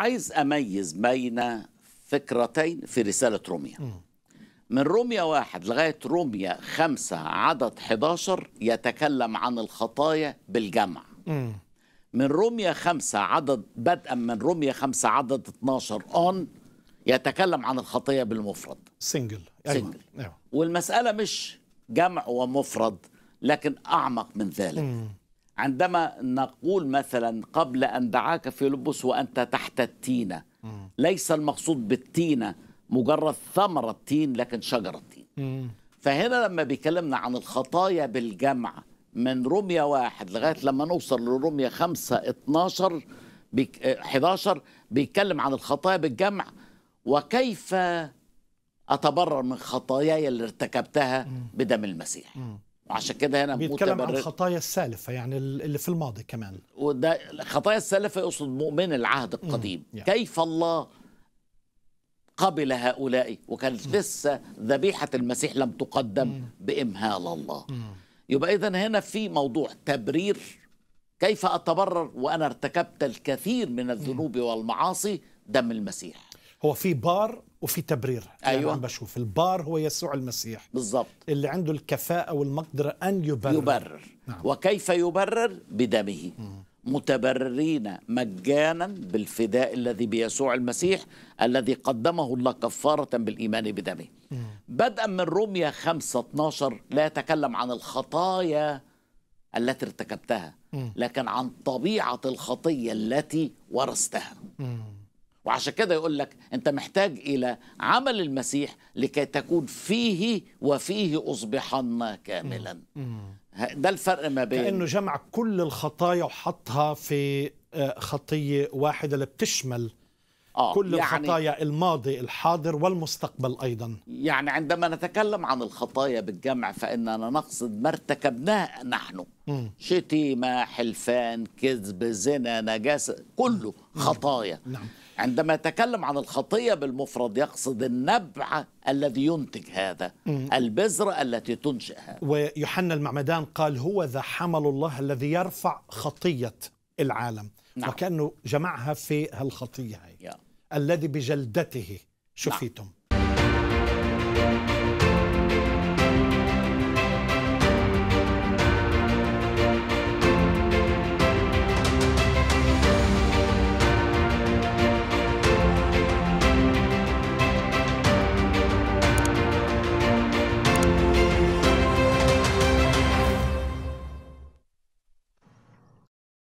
عايز أميز بين فكرتين في رسالة روميا. من روميا واحد لغاية روميا خمسة عدد 11 يتكلم عن الخطايا بالجمع. مم. من روميا خمسة عدد بدءا من روميا خمسة عدد 12 on يتكلم عن الخطية بالمفرد. single أيوه. single. أيوه. والمسألة مش جمع ومفرد لكن أعمق من ذلك. عندما نقول مثلا قبل أن دعاك فيلبس وأنت تحت التينة ليس المقصود بالتينة مجرد ثمرة تين لكن شجرة تين. فهنا لما بيكلمنا عن الخطايا بالجمع من روميا واحد لغاية لما نوصل لروميا خمسة 12 بيك آه 11 بيتكلم عن الخطايا بالجمع. وكيف أتبرر من خطاياي اللي ارتكبتها بدم المسيح؟ وعشان كده هنا بيتكلم عن متبرر الخطايا السالفة يعني اللي في الماضي كمان. وده خطايا السلفة يقصد مؤمن العهد القديم. يعني. كيف الله قبل هؤلاء؟ وكانت لسه ذبيحة المسيح لم تقدم بإمهال الله. يبقى إذن هنا في موضوع تبرير. كيف أتبرر وأنا ارتكبت الكثير من الذنوب والمعاصي؟ دم المسيح. هو في بار وفي تبرير. يعني أيوة. عم بشوف البار هو يسوع المسيح. بالضبط. اللي عنده الكفاءة والمقدرة أن يبرر. يبرر. وكيف يبرر؟ بدمه. متبررين مجانا بالفداء الذي بيسوع المسيح الذي قدمه الله كفارة بالإيمان بدمه. بدءا من روميا 5 12 لا يتكلم عن الخطايا التي ارتكبتها لكن عن طبيعة الخطية التي ورثتها. وعشان كده يقول لك انت محتاج إلى عمل المسيح لكي تكون فيه وفيه اصبحن كاملا. ده الفرق ما بين كأنه جمع كل الخطايا وحطها في آه، خطية واحدة اللي بتشمل آه كل يعني الخطايا الماضي الحاضر والمستقبل أيضا. يعني عندما نتكلم عن الخطايا بالجمع فإننا نقصد ما ارتكبناه نحن. شتيمة حلفان كذب زنا نجاسة كله خطايا. نعم. عندما يتكلم عن الخطية بالمفرد يقصد النبع الذي ينتج هذا البذره التي تنشئ هذا. ويوحنا المعمدان قال هو ذا حمل الله الذي يرفع خطية العالم. نعم. وكأنه جمعها في هالخطية هي يا. الذي بجلدته شفيتم.